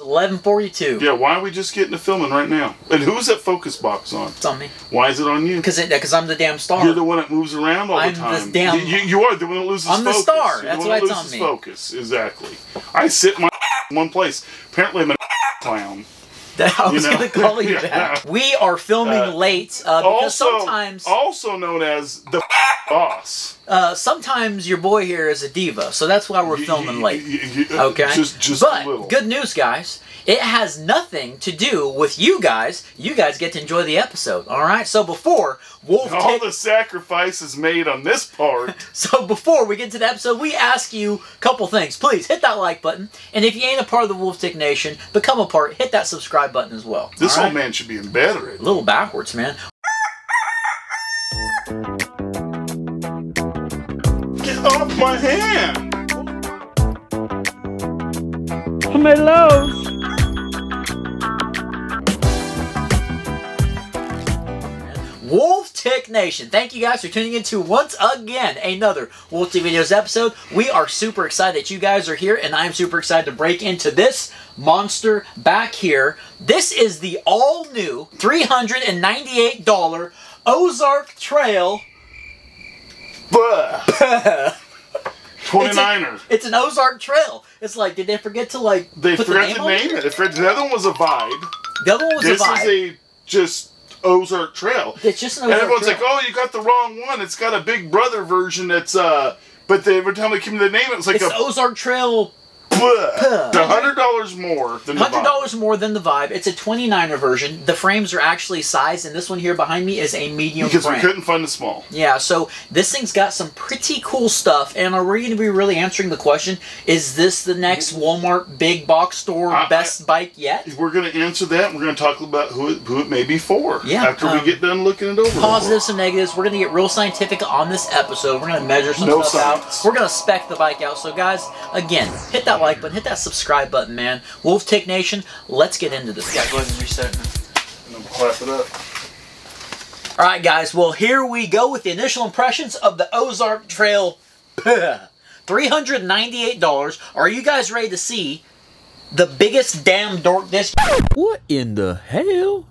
It's 11:42. Yeah, why are we just getting to filming right now? And who's that focus box on? It's on me. Why is it on you? Because because I'm the damn star. You're the one that moves around all I'm the time. damn- You, you, are the one that loses I'm the focus. star. You're That's the why it's on me. focus. Exactly. I sit my in one place. Apparently, I'm a clown. I was You know? going to call you Yeah. that. We are filming Uh, late uh, because Also, sometimes also known as the boss. uh, sometimes your boy here is a diva, so that's why we're filming late. Okay. Just, just but a little. good news, guys. It has nothing to do with you guys. You guys get to enjoy the episode. All right. So before Wolf All the sacrifices made on this part. So before we get to the episode, we ask you a couple things. Please hit that like button, and if you ain't a part of the Wolf Tick Nation, become a part. Hit that subscribe button as well. This all old man should be in bed already. A little backwards, man. Get off my hand! Tomatoes. Wolf Tick Nation, thank you guys for tuning into once again another Wolf Tick Videos episode. We are super excited that you guys are here, and I'm super excited to break into this monster back here. This is the all new $398 Ozark Trail. Buh. It's, 29er. a- it's an Ozark Trail. It's like, did they forget to like They put forgot the to name on name it. Forgot- The other one was a Vibe. The other one was This a vibe. is a just Ozark Trail. it's just an And everyone's Trail. like, "Oh, you got the wrong one. It's got a Big Brother version that's uh." But they, every time they came to the name, it was like it's a Ozark Trail. The hundred dollars more than the Hundred Vibe. dollars more than the Vibe. It's a 29er version. The frames are actually sized, and this one here behind me is a medium because we couldn't find the small. Yeah, so this thing's got some pretty cool stuff, and are we going to be really answering the question: Is this the next Walmart big box store I- best bike yet? We're going to answer that. We're going to talk about who it, who it may be for. Yeah, After um, we get done looking it over. Positives and negatives. We're going to get real scientific on this episode. We're going to measure some No stuff science. out. We're going to spec the bike out. So, guys, again, hit that like button, hit that subscribe button, man. Wolf Tick Nation, let's get into this. Yeah, go ahead and reset it. And then clap it up. All right, guys. Well, here we go with the initial impressions of the Ozark Trail. $398. Are you guys ready to see the biggest damn dork disc? What in the hell?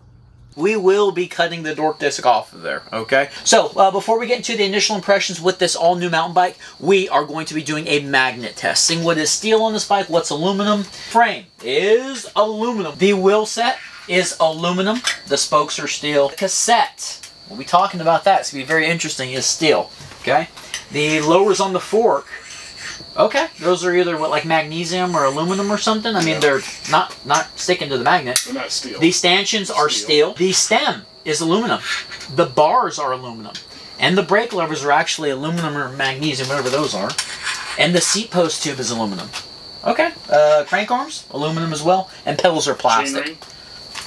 We will be cutting the dork disc off of there, okay? So, uh, before we get into the initial impressions with this all-new mountain bike, we are going to be doing a magnet test. Seeing what is steel on this bike, what's aluminum. Frame is aluminum. The wheel set is aluminum. The spokes are steel. Cassette, we'll be talking about that. It's going to be very interesting, is steel, okay? The lowers on the fork, okay, those are either what, like magnesium or aluminum or something. I mean, Yeah. they're not, not sticking to the magnet. They're not steel. The stanchions are Steel. steel. The stem is aluminum. The bars are aluminum. And the brake levers are actually aluminum or magnesium, whatever those are. And the seat post tube is aluminum. Okay. Uh, crank arms, aluminum as well. And pedals are plastic.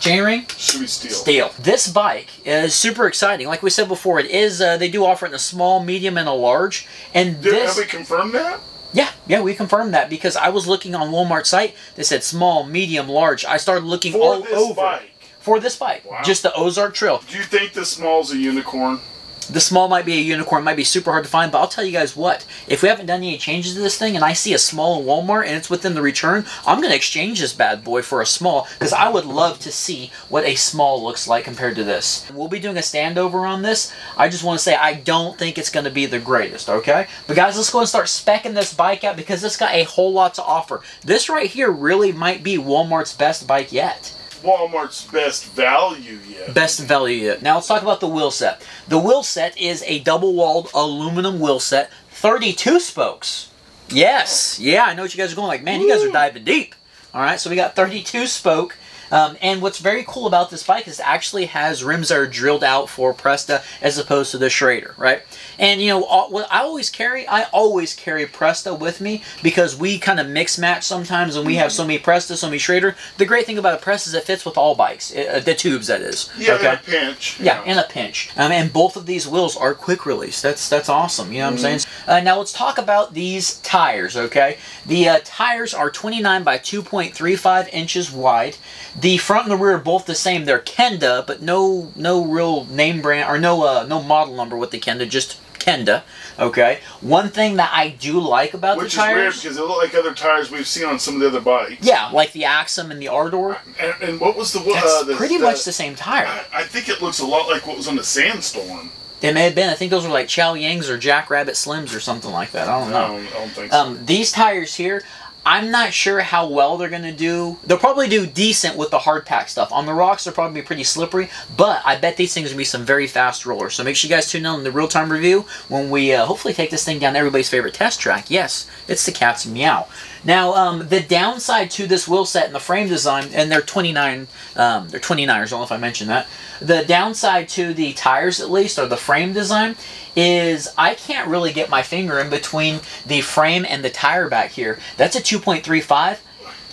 Chainring Chainring, should be steel. steel. This bike is super exciting. Like we said before, it is. Uh, they do offer it in a small, medium, and a large. And Did, this, have we confirmed that? Yeah, yeah, we confirmed that because I was looking on Walmart site. They said small, medium, large. I started looking For all this over bike. for this bike, Wow. just the Ozark Trail. Do you think the small's a unicorn? The small might be a unicorn, might be super hard to find, but I'll tell you guys what. If we haven't done any changes to this thing and I see a small in Walmart and it's within the return, I'm going to exchange this bad boy for a small because I would love to see what a small looks like compared to this. We'll be doing a standover on this. I just want to say I don't think it's going to be the greatest, okay? But guys, let's go and start specking this bike out because it's got a whole lot to offer. This right here really might be Walmart's best bike yet. Walmart's best value yet. Best value yet. Now let's talk about the wheel set. The wheel set is a double-walled aluminum wheel set, 32 spokes. Yes, yeah, I know what you guys are going like, man, you guys are diving deep. All right, so we got 32 spoke. Um, and what's very cool about this bike is it actually has rims that are drilled out for Presta as opposed to the Schrader, right? And you know all- what I always carry, I always carry Presta with me because we kind of mix match sometimes, and we have so many Presta, so many Schrader. The great thing about a Presta is it fits with all bikes, uh, the tubes that is. Yeah, okay. in a pinch. Yeah, in a pinch. Um, and both of these wheels are quick release. That's that's awesome. You know what I'm saying? Uh, now let's talk about these tires. Okay, the uh, tires are 29 by 2.35 inches wide. The front and the rear are both the same. They're Kenda, but no no real name brand or no uh, no model number with the Kenda. Just Kenda. Okay. One thing that I do like about Which the is weird tires, because they look like other tires we've seen on some of the other bikes. yeah, like the Axum and the Ardor, And, and what was the one? that's uh, the, pretty the- much the same tire. I, I think it looks a lot like what was on the Sandstorm. They may have been. I think those were like Chaoyangs or Jackrabbit Slims or something like that. I don't know. I don't think so. Um, these tires here, I'm not sure how well they're going to do. They'll probably do decent with the hard pack stuff. On the rocks, they'll probably be pretty slippery, but I bet these things to be some very fast rollers. So make sure you guys tune in on the real time review when we uh, hopefully take this thing down everybody's favorite test track. Yes, it's the Cat's Meow. Now, um, the downside to this wheel set and the frame design, and they're 29, um, they're 29ers, I don't know if I mentioned that. The downside to the tires, at least, or the frame design, is I can't really get my finger in between the frame and the tire back here. That's a 2.35.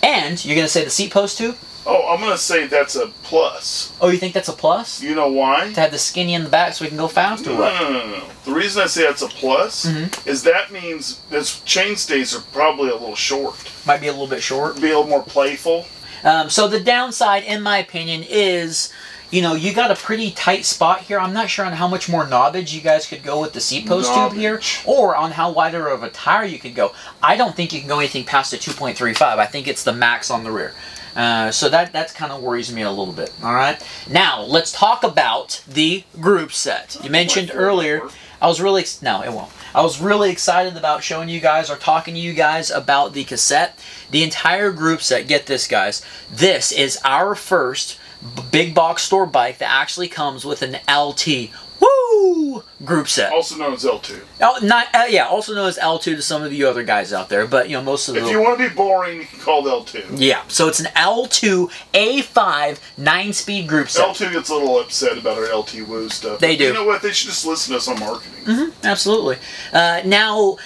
And you're going to say the seat post too? Oh, I'm gonna say that's a plus. Oh, you think that's a plus? You know why? To have the skinny in the back so we can go faster. No, no, no, no. The reason I say that's a plus Mm-hmm. is that means this chain stays are probably a little short. Might be a little bit short. Be a little more playful. Um, so the downside, in my opinion, is you know you got a pretty tight spot here. I'm not sure on how much more knobbage you guys could go with the seat post tube here, or on how wider of a tire you could go. I don't think you can go anything past a 2.35. I think it's the max on the rear. Uh, so that that's kind of worries me a little bit. All right. Now let's talk about the group set. You mentioned earlier. I was really no, it won't. I was really excited about showing you guys or talking to you guys about the cassette. The entire group set. Get this, guys. This is our first big box store bike that actually comes with an LT. Woo! Group set. Also known as L2. Oh, not uh, yeah. Also known as L2 to some of you other guys out there, but you know most of the If you want to be boring, you can call it L2. yeah. So it's an L2 A5 nine-speed group set. L2 gets a little upset about our LT Woo stuff. They do. You know what? They should just listen to us on marketing. Absolutely. Uh, now,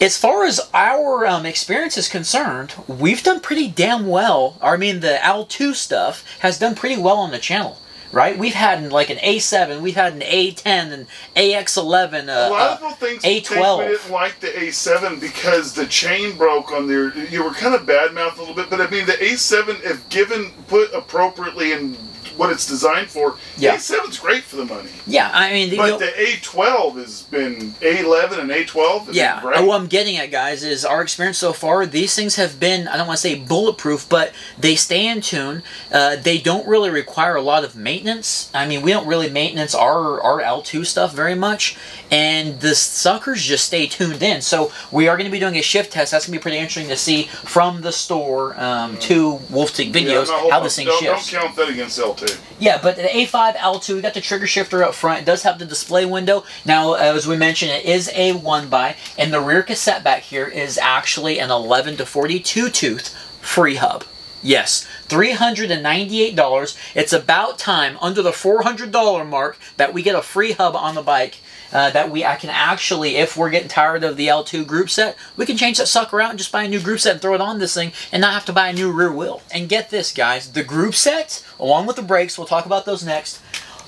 as far as our um, experience is concerned, we've done pretty damn well. I mean, the L2 stuff has done pretty well on the channel, right? We've had like an A7, we've had an A10, and AX11, uh, A lot uh, of people think, A12. think we didn't like the A7 because the chain broke on there. You were kind of bad mouthed a little bit, but I mean the A7, if given put appropriately in what it's designed for, Yeah. the A7's great for the money. yeah, I mean, the, But the A12 has been A11 and A12. Yeah, and what I'm getting at, guys, is our experience so far. These things have been, I don't want to say bulletproof, but they stay in tune. Uh, they don't really require a lot of maintenance. I mean, we don't really maintenance our, our L2 stuff very much, and the suckers just stay tuned in. So we are going to be doing a shift test. That's going to be pretty interesting to see from the store um, to Wolf Tick Yeah, videos no, how this thing don't, shifts. Don't count that against L2. Yeah, but the A5 L2, we got the trigger shifter up front. It does have the display window. Now, as we mentioned, it is a one by, and the rear cassette back here is actually an 11 to 42 tooth free hub. Yes, $398. It's about time, under the $400 mark, that we get a free hub on the bike. Uh, that we I can actually, if we're getting tired of the L2 group set, we can change that sucker out and just buy a new group set and throw it on this thing and not have to buy a new rear wheel. And get this, guys, the group set, along with the brakes, we'll talk about those next,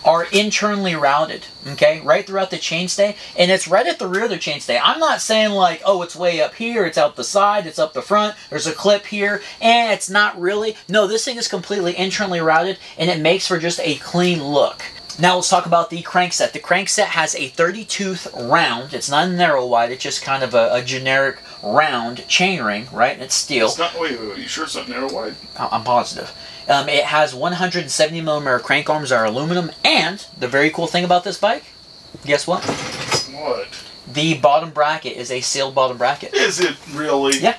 are internally routed, okay, right throughout the chainstay, and it's right at the rear of the chainstay. I'm not saying like, oh, it's way up here, it's out the side, it's up the front, there's a clip here, and it's not really. No, this thing is completely internally routed, and it makes for just a clean look. Now let's talk about the crank set. The crank set has a 30 tooth round. It's not a narrow wide. It's just kind of a, a generic round chainring, right? And it's steel. It's not. Wait, wait, wait. You sure it's not narrow wide? I'm positive. Um, it has 170 millimeter crank arms that are aluminum, and the very cool thing about this bike, guess what? What The bottom bracket is a sealed bottom bracket. is it really? Yeah.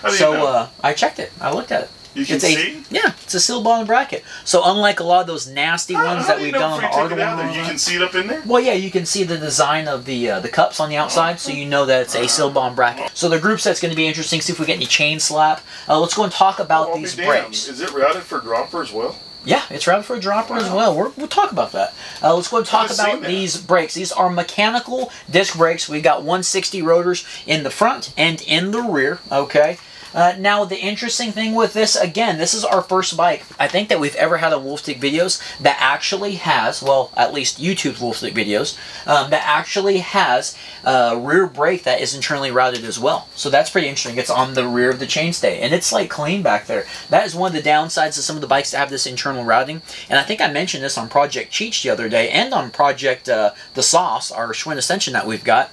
How do you So uh, I checked it. I looked at it. You can it's a, see. Yeah, it's a sealed bottom bracket. So unlike a lot of those nasty How, ones how that do we've done on the Argo one. You can see it up in there. well, yeah, you can see the design of the uh, the cups on the outside, so you know that it's a sealed bottom bracket. So the group set's going to be interesting. See if we get any chain slap. Uh, let's go and talk about Well, these damned. brakes. Is it routed for dropper as well? Yeah, it's routed for a dropper as well. We're, we'll talk about that. Uh, let's go and talk about these brakes. These are mechanical disc brakes. We've got 160 rotors in the front and in the rear. Okay. Uh, now, the interesting thing with this, again, this is our first bike I think that we've ever had on Wolf Tick videos that actually has, well, at least YouTube's Wolf Tick videos, um, that actually has a rear brake that is internally routed as well. So that's pretty interesting. It's on the rear of the chainstay, and it's like clean back there. That is one of the downsides of some of the bikes that have this internal routing, and I think I mentioned this on Project Cheech the other day, and on Project uh, The Sauce, our Schwinn Ascension that we've got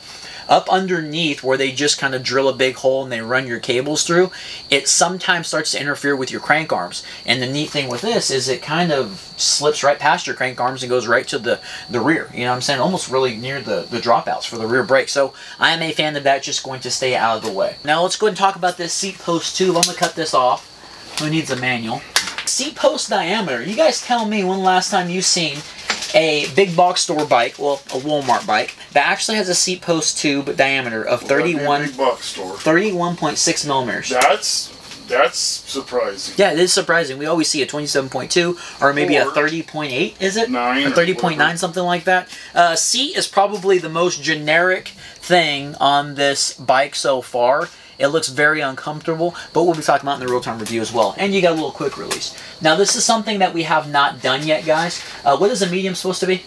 up underneath where they just kind of drill a big hole and they run your cables through, it sometimes starts to interfere with your crank arms. And the neat thing with this is it kind of slips right past your crank arms and goes right to the, the rear. You know what I'm saying? Almost really near the, the dropouts for the rear brake. So I am a fan of that, just going to stay out of the way. Now let's go and talk about this seat post tube. I'm going to cut this off. Who needs a manual? Seat post diameter. You guys tell me when last time you've seen a big box store bike, well, a Walmart bike, that actually has a seat post tube diameter of 31, Big box store. 31.6 millimeters. That's that's surprising. Yeah, it is surprising. We always see a 27.2 or maybe a 30.8, is it? Nine Or or 30.9, something like that. Uh, seat is probably the most generic thing on this bike so far. It looks very uncomfortable, but we'll be talking about in the real-time review as well. And you got a little quick release. Now, this is something that we have not done yet, guys. Uh, what is a medium supposed to be?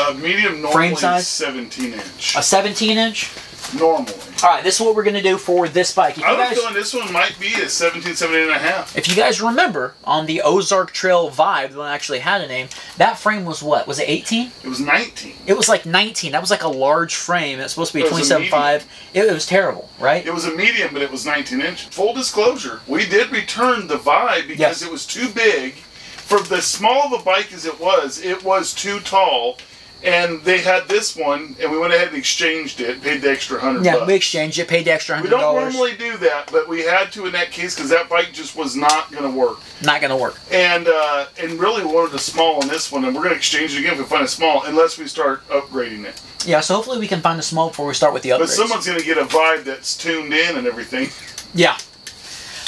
Uh, medium normally Frame size? 17 inch. A 17-inch? Normally. All right, this is what we're going to do for this bike. If you I was guys- feeling this one might be a 17, 17 and a half. If you guys remember, on the Ozark Trail Vibe, the one that actually had a name, that frame was what? Was it 18? It was 19. It was like 19. That was like a large frame. It's supposed to be It a 27.5. It, it was terrible, right? It was a medium, but it was 19 inch. Full disclosure, we did return the Vibe because Yes. it was too big. For the small of a bike as it was, it was too tall. And they had this one, and we went ahead and exchanged it, paid the extra hundred yeah, bucks. we exchanged it, paid the extra hundred. we don't normally do that, but we had to in that case because that bike just was not going to work. Not gonna work. And uh, and really wanted a small on this one, and we're going to exchange it again if we find a small, unless we start upgrading it. Yeah, so hopefully we can find a small before we start with the upgrades. But someone's going to get a Vibe that's tuned in and everything. Yeah.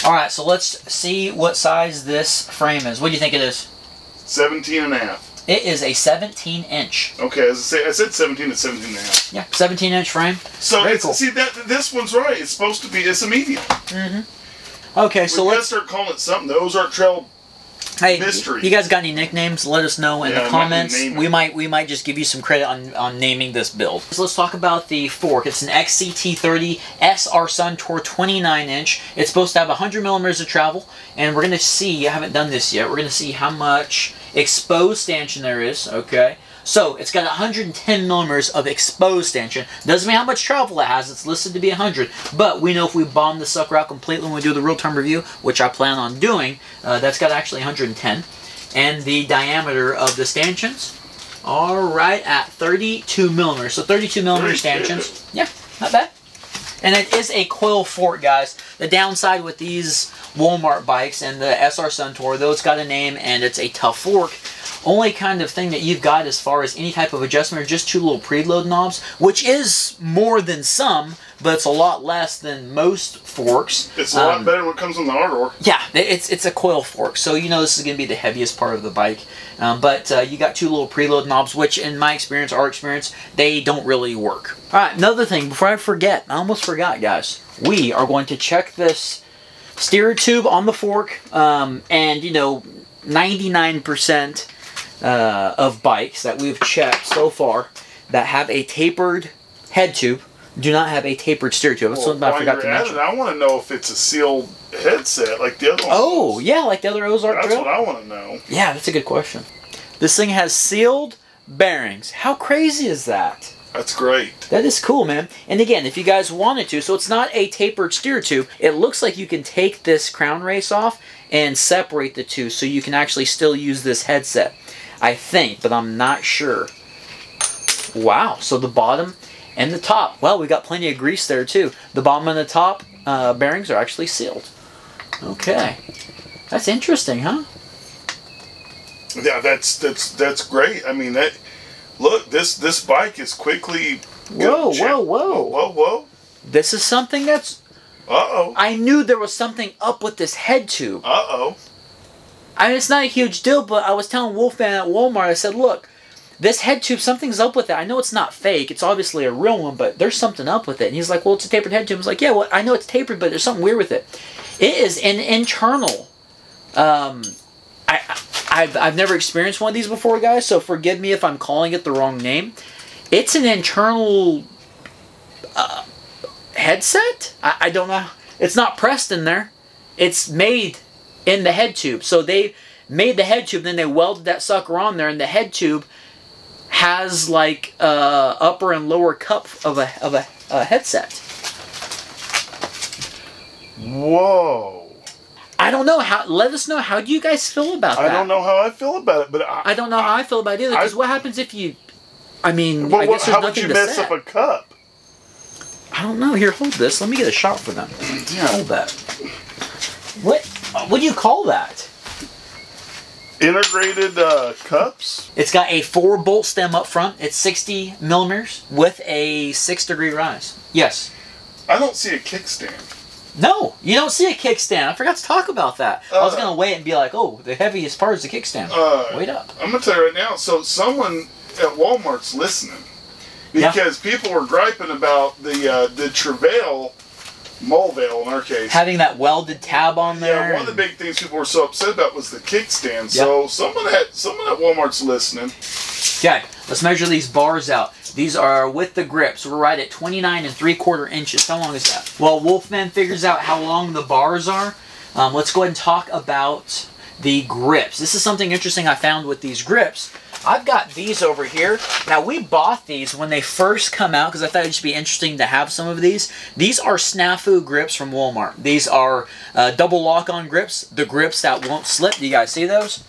All right, so let's see what size this frame is. What do you think it is? 17 and a half. It is a 17 inch. Okay, as I say, I said 17 to 17 and a half. Yeah, 17 inch frame. So Very it's, cool. see that this one's right. It's supposed to be. It's a medium. Mm-hmm. Okay, So so we to let's. start calling it something. The Ozark Trail. Hey, mystery. you guys got any nicknames? Let us know in Yeah, the I might comments. We might we might just give you some credit on, on naming this build. So let's talk about the fork. It's an XCT30 SR Suntour 29 inch. It's supposed to have 100 millimeters of travel, and we're gonna see. I haven't done this yet. We're gonna see how much exposed stanchion there is. Okay. So it's got 110 millimeters of exposed stanchion. Doesn't mean how much travel it has. It's listed to be 100, but we know if we bomb the sucker out completely when we do the real-time review, which I plan on doing, uh, that's got actually 110. And the diameter of the stanchions are right at 32 millimeters. So 32 millimeter stanchions. Yeah, not bad. And it is a coil fork, guys. The downside with these Walmart bikes and the SR Suntour, though it's got a name and it's a tough fork, only kind of thing that you've got as far as any type of adjustment are just two little preload knobs, which is more than some, but it's a lot less than most forks. It's a lot Um, better when it comes on the Ardor. yeah, it's it's a coil fork, so you know this is going to be the heaviest part of the bike. Um, but uh, you got two little preload knobs, which in my experience, our experience, they don't really work. All right, another thing before I forget, I almost forgot, guys. We are going to check this steer tube on the fork, um, and you know, 99% uh, of bikes that we've checked so far that have a tapered head tube do not have a tapered steer tube. That's Well, something I forgot to mention. it, I want to know if it's a sealed headset like the other one. Oh, was. yeah, like the other Ozark That's Trail. what I want to know. Yeah, that's a good question. This thing has sealed bearings. How crazy is that? That's great. That is cool, man. And again, if you guys wanted to, so it's not a tapered steer tube. It looks like you can take this crown race off and separate the two so you can actually still use this headset. I think, but I'm not sure. Wow, so the bottom and the top. Well, we got plenty of grease there too. The bottom and the top uh, bearings are actually sealed. Okay. That's interesting, huh? Yeah, that's that's that's great. I mean that. Look, this this bike is quickly. Whoa, whoa, whoa. whoa, whoa. This is something that's. Uh oh. I knew there was something up with this head tube. Uh oh. I mean, it's not a huge deal, but I was telling Wolfman at Walmart, I said, look, this head tube, something's up with it. I know it's not fake. It's obviously a real one, but there's something up with it. And he's like, well, it's a tapered head tube. I was like, yeah, well, I know it's tapered, but there's something weird with it. It is an internal. Um, I, I've, I've never experienced one of these before, guys, so forgive me if I'm calling it the wrong name. It's an internal uh, headset? I, I don't know. It's not pressed in there. It's made in the head tube. So they made the head tube, then they welded that sucker on there, and the head tube has like uh, upper and lower cup of a of a, a headset. Whoa. I don't know how. Let us know how do you guys feel about that. I don't know how I feel about it, but I, I don't know how I feel about it either. Because what happens if you? I mean, Well, I what- guess there's how would you to mess set. up a cup? I don't know. Here, hold this. Let me get a shot for them. Yeah. Hold that. What? Do you call that? Integrated uh, cups? It's got a four bolt stem up front. It's 60 millimeters with a six degree rise. Yes. I don't see a kickstand. No, you don't see a kickstand. I forgot to talk about that. I was Uh. gonna wait and be like, oh, the heaviest part is the kickstand. Uh, wait up. I'm gonna tell you right now. So someone at Walmart's listening Yeah. because people were griping about the uh, the Travail veil in our case. Having that welded tab on there. yeah, one of the big things people were so upset about was the kickstand. So someone had someone at Walmart's listening. Okay, let's measure these bars out. These are with the grips. We're right at 29 and 3 quarter inches. How long is that? Well, Wolfman figures out how long the bars are. Um, let's go ahead and talk about the grips. This is something interesting I found with these grips. I've got these over here. Now, we bought these when they first come out because I thought it'd just be interesting to have some of these. These are Snafu grips from Walmart. These are uh, double lock-on grips, the grips that won't slip. Do you guys see those?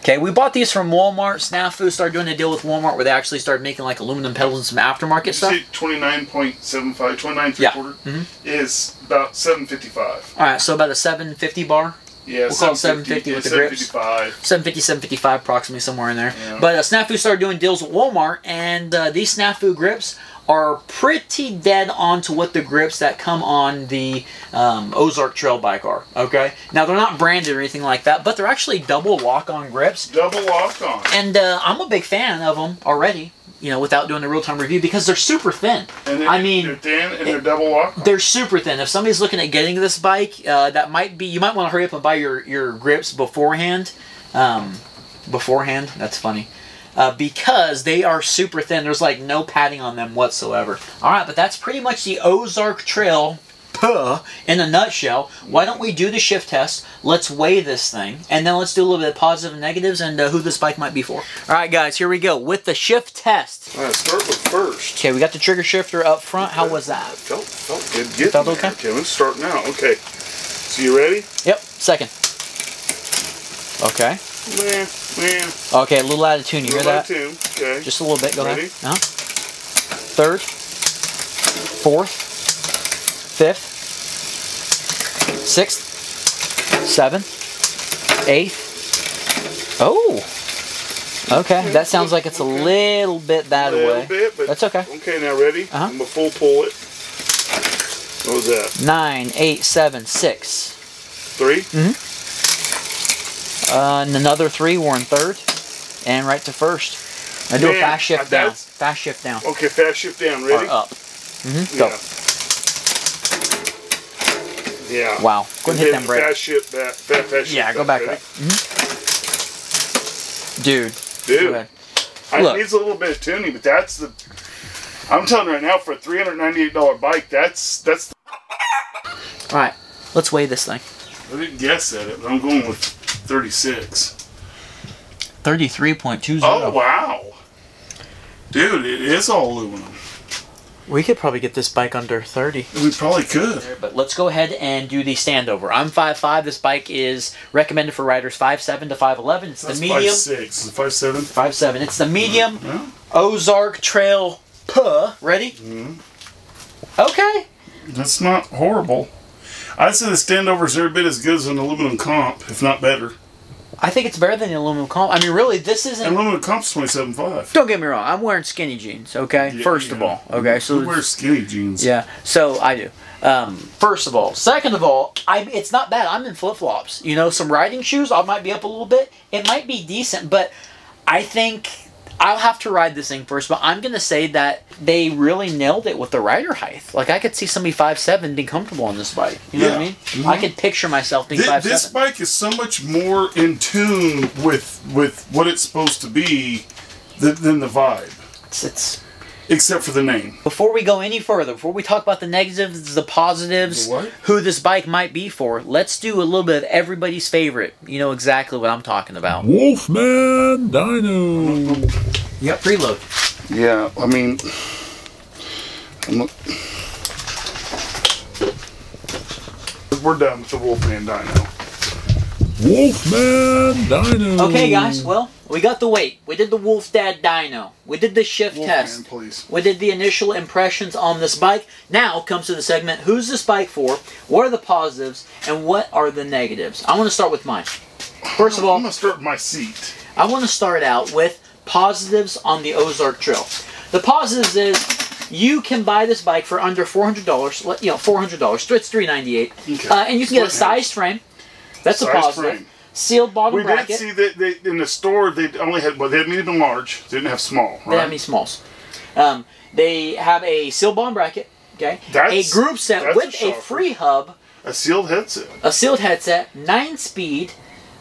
Okay, we bought these from Walmart. Snafu started doing a deal with Walmart where they actually started making like aluminum pedals and some aftermarket stuff. see 29.75, 29 three Yeah. quarter Mhm. is about 755. All right, so about a 750 bar. Yeah, We'll call it 750 with the grips. 755. 750, 755 approximately somewhere in there. Yeah. But uh, Snafu started doing deals with Walmart, and uh, these Snafu grips are pretty dead on to what the grips that come on the um, Ozark Trail bike are. Okay, now they're not branded or anything like that, but they're actually double lock-on grips, Double lock on. and uh, I'm a big fan of them already. You know, without doing a real-time review because they're super thin. And they're, I mean, they're thin and they're double lock they're super thin. If somebody's looking at getting this bike, uh, that might be you might want to hurry up and buy your your grips beforehand. Um, beforehand, that's funny. Uh, because they are super thin. There's like no padding on them whatsoever. All right, but that's pretty much the Ozark Trail puh, in a nutshell. Why don't we do the shift test? Let's weigh this thing, and then let's do a little bit of positive and negatives and uh, who this bike might be for. All right, guys, here we go with the shift test. All right, start with first. Okay, we got the trigger shifter up front. How was that? Felt felt good. Getting Felt okay? Okay, let's start now. Okay, so you ready? Yep, second. Okay. Man, man. Okay, a little out of tune. You hear that? Tune. Okay. Just a little bit. Go Ready? ahead. Uh-huh. Third, fourth, fifth, sixth, seventh, eighth. Oh. Okay, that sounds like it's a little bit that a little way. bit, but That's okay. Okay, now ready? Uh-huh. I'm gonna full pull it. What was that? Nine, eight, seven, six. Three. Uh, and another three. We're in third, and right to first. Now do a fast shift uh, down. Fast shift down. Okay, fast shift down. Or Ready? up. Mm-hmm. Go. Yeah. Yeah. Wow. Go and hit them brakes. Fast back. Fast, fast Yeah, go back Ready? up. Dude. Go Dude, ahead. it Look. needs a little bit of tuning, but that's the. I'm telling you right now, for a three hundred ninety-eight dollar bike, that's that's. All right. Let's weigh this thing. I didn't guess at it, but I'm going with thirty-six. Thirty-three point two Oh Oh wow, dude, it is all aluminum. We could probably get this bike under thirty. We probably could. But let's go ahead and do the standover. I'm 5'5". This bike is recommended for riders 5'7 to 5'11". It's That's the medium. five six. Is it five seven? 5'7". It's the medium Yeah. Ozark Trail Puh. Ready? Mm-hmm. Okay. That's not horrible. I'd say the standover is every bit as good as an aluminum comp, if not better. I think it's better than the aluminum comp. I mean, really, this isn't... Aluminum comp's twenty seven five. Don't get me wrong. I'm wearing skinny jeans, okay? Yeah, First of all, okay? So Who wears skinny jeans? Yeah, so I do. Um, first of all, second of all, I it's not bad. I'm in flip flops. You know, some riding shoes. I might be up a little bit. It might be decent, but I think I'll have to ride this thing first, but I'm gonna say that they really nailed it with the rider height. Like I could see somebody five seven being comfortable on this bike. You know what I Yeah. mean? Mhm. I could picture myself being five this seven. bike is so much more in tune with with what it's supposed to be than, than the vibe, It's, it's except for the name. Before we go any further, before we talk about the negatives, the positives, what? who this bike might be for, let's do a little bit of everybody's favorite. You know exactly what I'm talking about. Wolfman Dyno. Yep, preload. Yeah, I mean, I'm not- we're done with the Wolfman Dyno. Wolfman Dyno. Okay, guys, well, we got the weight. We did the Wolf Dad Dyno. We did the shift test. please. We did the initial impressions on this bike. Now comes to the segment who's this bike for? What are the positives? And what are the negatives? I want to start with mine. First of all, I'm gonna start with my seat. I want to start out with positives on the Ozark Trail. The positives is you can buy this bike for under four hundred dollars. You know, four hundred dollars. It's three ninety eight, Okay. uh, and you can get a sized frame. That's a positive. frame. Sealed bottom We bracket. did see that they, in the store they only had well they had medium and large. They didn't have small. They have Right? any smalls. Um, they have a sealed bottom bracket. Okay, That's- a group set with a a free hub, A sealed headset. a sealed headset, nine speed.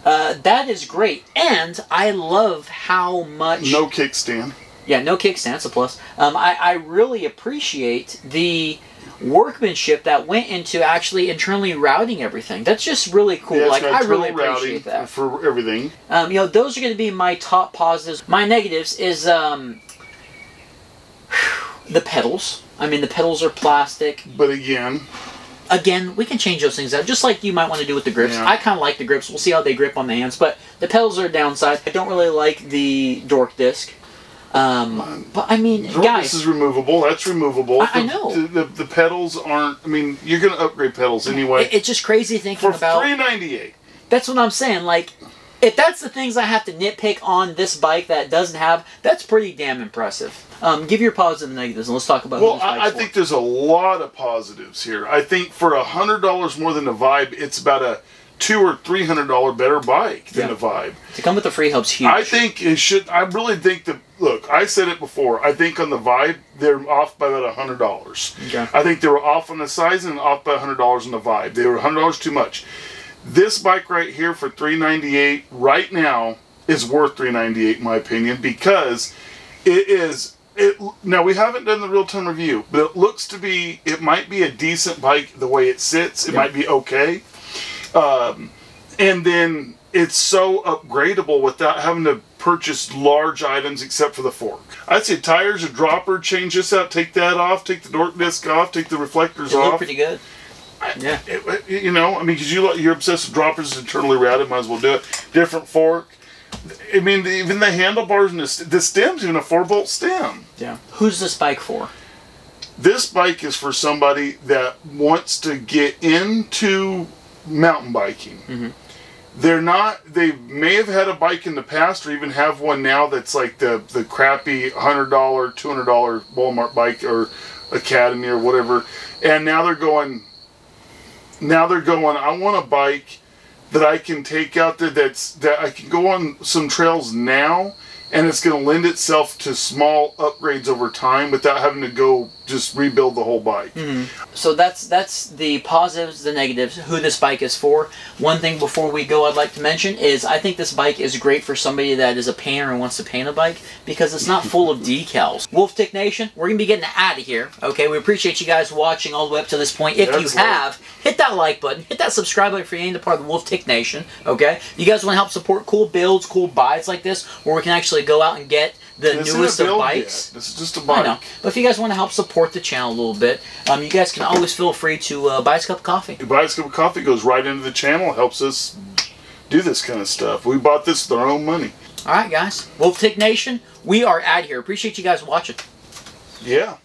Uh, that is great, and I love how much No kickstand. Yeah, no kickstand, it's a plus. Um, I, I really appreciate the workmanship that went into actually internally routing everything. That's just really cool. Yeah, like I really appreciate that. for everything. Um, you know, those are going to be my top positives. My negatives is um, the pedals. I mean, the pedals are plastic. But again, Again, we can change those things out, just like you might want to do with the grips. Yeah. I kind of like the grips. We'll see how they grip on the hands, but the pedals are a downside. I don't really like the dork disc. Um, but I mean, guys, this is removable. That's removable. I- I know. The, the, the pedals aren't. I mean, you're gonna upgrade pedals anyway. It- it's just crazy thinking for about. three ninety eight. That's what I'm saying. Like, if that's the things I have to nitpick on this bike that doesn't have, that's pretty damn impressive. Um, give your positives and negatives, and let's talk about. Well, I, I think there's a lot of positives here. I think for a hundred dollars more than the Vibe, it's about a two or three hundred dollar better bike than Yeah. the Vibe. to come with the free hub's huge. I think it should. I really think that. Look, I said it before. I think on the Vibe, they're off by about a hundred dollars. Okay. I think they were off on the size and off by a hundred dollars on the Vibe. They were hundred dollars too much. This bike right here for three ninety eight right now is worth three ninety eight in my opinion because it is. It now we haven't done the real time review, but it looks to be. It might be a decent bike the way it sits. It Yeah. might be okay. Um, and then it's so upgradable without having to purchase large items except for the fork. I'd say tires, a dropper, change this out, take that off, take the dork disc off, take the reflectors They look off. pretty good. Yeah. It- it- you know, I mean, because you, you're obsessed with droppers internally routed, might as well do it. Different fork. I mean, the- even the handlebars and the, the stem's even a four bolt stem. Yeah. Who's this bike for? This bike is for somebody that wants to get into mountain biking. Mhm. They're not. They may have had a bike in the past, or even have one now that's like the the crappy hundred dollar, two hundred dollar Walmart bike or Academy or whatever, and now they're going. Now they're going. I want a bike that I can take out there. That's that I can go on some trails now, and it's going to lend itself to small upgrades over time without having to go just rebuild the whole bike. Hmm. So that's that's the positives, the negatives, who this bike is for. One thing before we go, I'd like to mention is I think this bike is great for somebody that is a painter and wants to paint a bike because it's not full of decals. Wolf Tick Nation, we're gonna be getting out of here. Okay, we appreciate you guys watching all the way up to this point. If you right. have, hit that like button, hit that subscribe button for you ain't a part of the Wolf Tick Nation. Okay, you guys want to help support cool builds, cool buys like this, where we can actually go out and get the This newest of bikes. yet. This is just a bike. I know. But if you guys want to help support the channel a little bit, um, you guys can always feel free to uh, buy us a cup of coffee. You buy us a cup of coffee, goes right into the channel, helps us do this kind of stuff. We bought this with our own money. All right, guys. Wolf Tick Nation, we are out here. Appreciate you guys watching. Yeah.